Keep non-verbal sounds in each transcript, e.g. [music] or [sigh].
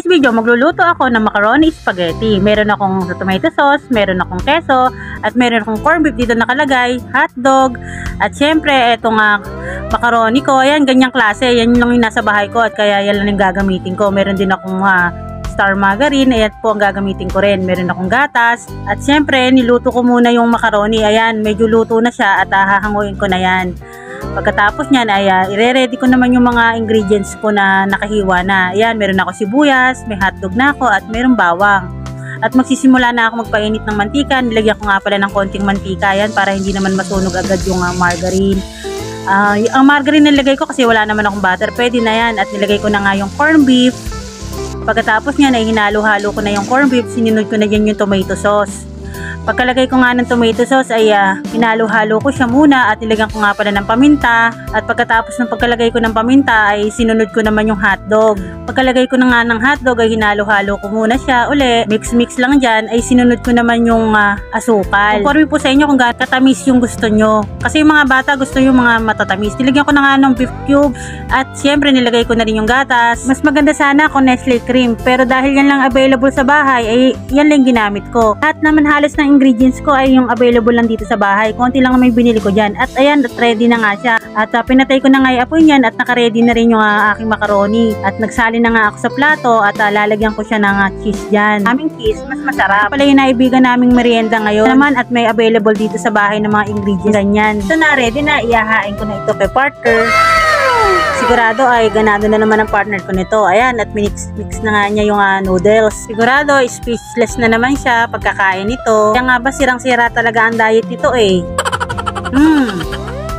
This video, magluluto ako ng macaroni spaghetti. Meron akong tomato sauce, meron akong keso, at meron akong corned beef dito nakalagay, hotdog, at syempre, eto nga macaroni ko. Ayan, ganyang klase. Yan lang yung nasa bahay ko at kaya yan lang yung gagamitin ko. Meron din akong uh, star margarine. Ayan po ang gagamitin ko rin. Meron akong gatas. At syempre, niluto ko muna yung macaroni. Ayan, medyo luto na siya at hahanguin ko na yan. Pagkatapos niyan ay uh, ire-ready ko naman yung mga ingredients ko na nakahiwa na. Ayan, meron ako sibuyas, may hotdog na ako at meron bawang. At magsisimula na ako magpainit ng mantika. Nilagyan ko nga pala ng konting mantika yan para hindi naman masunog agad yung uh, margarine. Uh, ang margarine nilagay ko kasi wala naman akong butter. Pwede na yan. At nilagay ko na nga yung corned beef. Pagkatapos niyan ay hinalo-halo ko na yung corned beef. Sinunod ko na yan yung tomato sauce. Pagkalagay ko nga ng tomato sauce ay uh, hinalo-halo ko siya muna at nilagyan ko nga pala ng paminta at pagkatapos ng pagkalagay ko ng paminta ay sinunod ko naman yung hotdog. Pagkalagay ko na nga ng hotdog ay hinalo-halo ko muna siya uli. Mix-mix lang dyan ay sinunod ko naman yung uh, asukal. Conforme po sa inyo kung gaano katamis yung gusto nyo. Kasi yung mga bata gusto yung mga matatamis. Nilagyan ko na nga ng beef cube at syempre nilagay ko na rin yung gatas. Mas maganda sana kung Nestle cream pero dahil yan lang available sa bahay ay yan lang ginamit ko. At naman halos ng ingredients ko ay yung available lang dito sa bahay. Konti lang may binili ko dyan. At ayan, ready na nga siya. At uh, pinatay ko na nga yung apoy niyan at naka-ready na rin yung uh, aking macaroni. At nagsali na nga ako sa plato at uh, lalagyan ko siya ng uh, cheese dyan. Aming cheese, mas masarap. Pala yung naibigan naming merienda ngayon naman at may available dito sa bahay ng mga ingredients ganyan. So na ready na, iyahain ko na ito kay Parker. Sigurado ay ganado na naman ang partner ko nito. Ayan, at mix, mix na nga niya yung uh, noodles. Sigurado, speechless na naman siya pagkakain nito. Kaya nga ba sirang-sira talaga ang diet nito eh. [laughs] Hmm,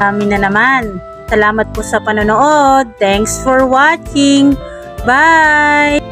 kami na naman. Salamat po sa panonood. Thanks for watching. Bye!